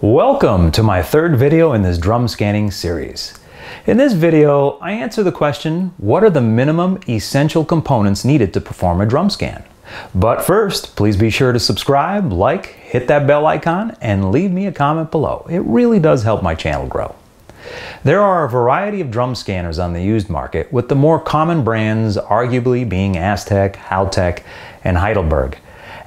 Welcome to my third video in this drum scanning series. In this video, I answer the question, what are the minimum essential components needed to perform a drum scan? But first, please be sure to subscribe, like, hit that bell icon, and leave me a comment below. It really does help my channel grow. There are a variety of drum scanners on the used market, with the more common brands arguably being Aztek, Howtek, and Heidelberg.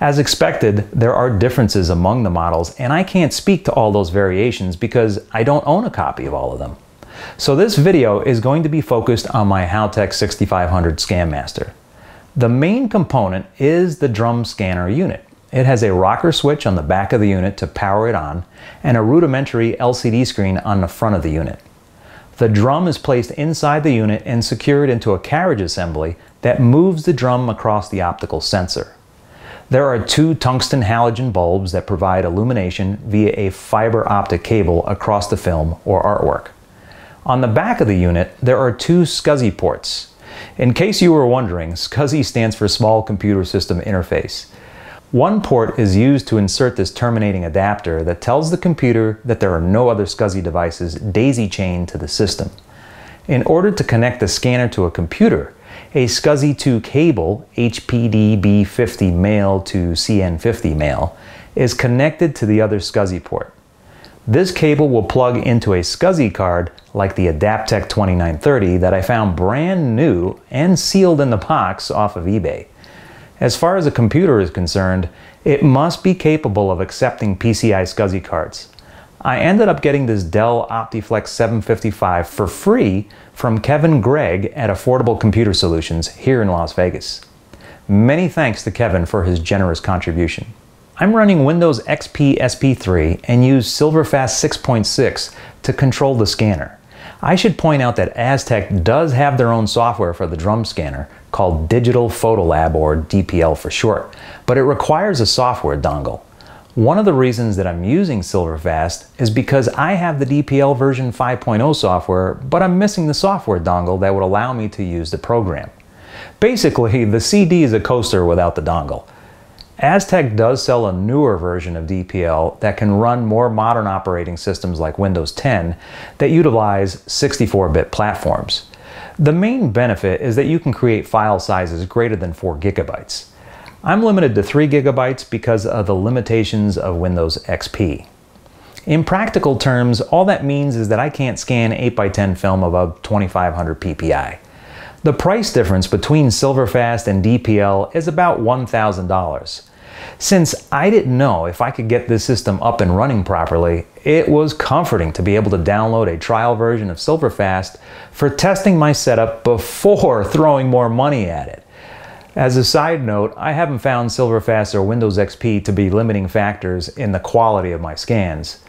As expected, there are differences among the models, and I can't speak to all those variations because I don't own a copy of all of them. So this video is going to be focused on my Howtek 6500 ScanMaster. The main component is the drum scanner unit. It has a rocker switch on the back of the unit to power it on, and a rudimentary LCD screen on the front of the unit. The drum is placed inside the unit and secured into a carriage assembly that moves the drum across the optical sensor. There are two tungsten halogen bulbs that provide illumination via a fiber optic cable across the film or artwork. On the back of the unit, there are two SCSI ports. In case you were wondering, SCSI stands for Small Computer System Interface. One port is used to insert this terminating adapter that tells the computer that there are no other SCSI devices daisy-chained to the system. In order to connect the scanner to a computer, a SCSI 2 cable, HPDB50 male to CN50 male, is connected to the other SCSI port. This cable will plug into a SCSI card like the Adaptec 2930 that I found brand new and sealed in the box off of eBay. As far as a computer is concerned, it must be capable of accepting PCI SCSI cards. I ended up getting this Dell OptiPlex 755 for free from Kevin Gregg at Affordable Computer Solutions here in Las Vegas. Many thanks to Kevin for his generous contribution. I'm running Windows XP SP3 and use Silverfast 6.6 to control the scanner. I should point out that Aztek does have their own software for the drum scanner called Digital Photolab or DPL for short, but it requires a software dongle. One of the reasons that I'm using Silverfast is because I have the DPL version 5.0 software, but I'm missing the software dongle that would allow me to use the program. Basically, the CD is a coaster without the dongle. Aztek does sell a newer version of DPL that can run more modern operating systems like Windows 10 that utilize 64-bit platforms. The main benefit is that you can create file sizes greater than 4 gigabytes. I'm limited to 3 gigabytes because of the limitations of Windows XP. In practical terms, all that means is that I can't scan 8x10 film above 2500 ppi. The price difference between Silverfast and DPL is about $1,000. Since I didn't know if I could get this system up and running properly, it was comforting to be able to download a trial version of Silverfast for testing my setup before throwing more money at it. As a side note, I haven't found Silverfast or Windows XP to be limiting factors in the quality of my scans.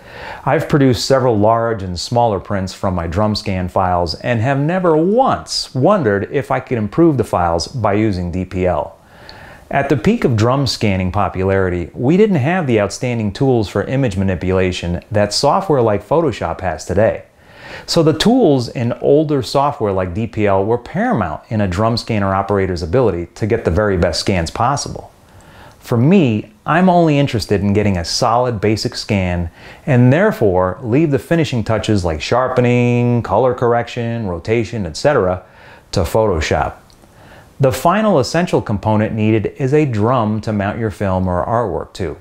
I've produced several large and smaller prints from my drum scan files and have never once wondered if I could improve the files by using DPL. At the peak of drum scanning popularity, we didn't have the outstanding tools for image manipulation that software like Photoshop has today. So the tools in older software like DPL were paramount in a drum scanner operator's ability to get the very best scans possible. For me, I'm only interested in getting a solid basic scan and therefore leave the finishing touches like sharpening, color correction, rotation, etc. to Photoshop. The final essential component needed is a drum to mount your film or artwork to.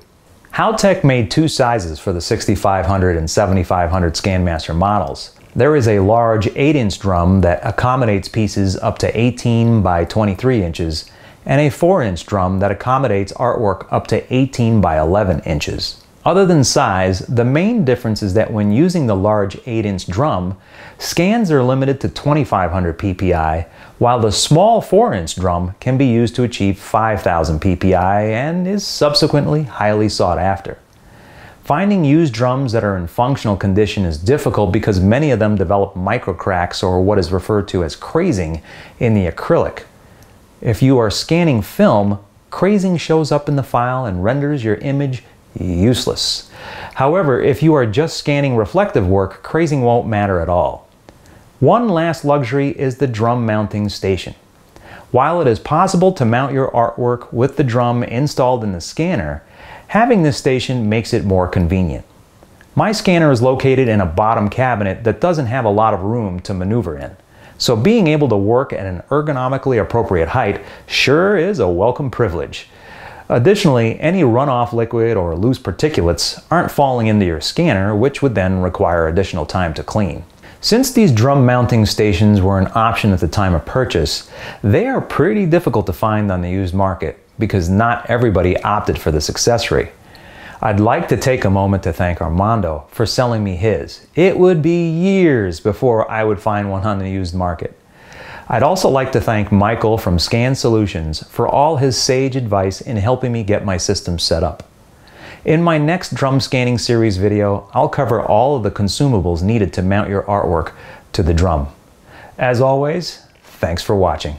Howtek made two sizes for the 6500 and 7500 ScanMaster models. There is a large 8-inch drum that accommodates pieces up to 18 by 23 inches and a 4-inch drum that accommodates artwork up to 18 by 11 inches. Other than size, the main difference is that when using the large 8-inch drum, scans are limited to 2500 ppi, while the small 4-inch drum can be used to achieve 5000 ppi and is subsequently highly sought after. Finding used drums that are in functional condition is difficult because many of them develop microcracks or what is referred to as crazing in the acrylic. If you are scanning film, crazing shows up in the file and renders your image useless. However, if you are just scanning reflective work, crazing won't matter at all. One last luxury is the drum mounting station. While it is possible to mount your artwork with the drum installed in the scanner, Having this station makes it more convenient. My scanner is located in a bottom cabinet that doesn't have a lot of room to maneuver in. So being able to work at an ergonomically appropriate height sure is a welcome privilege. Additionally, any runoff liquid or loose particulates aren't falling into your scanner, which would then require additional time to clean. Since these drum mounting stations were an option at the time of purchase, they are pretty difficult to find on the used market because not everybody opted for this accessory. I'd like to take a moment to thank Armando for selling me his. It would be years before I would find one on the used market. I'd also like to thank Michael from Scan Solutions for all his sage advice in helping me get my system set up. In my next drum scanning series video, I'll cover all of the consumables needed to mount your artwork to the drum. As always, thanks for watching.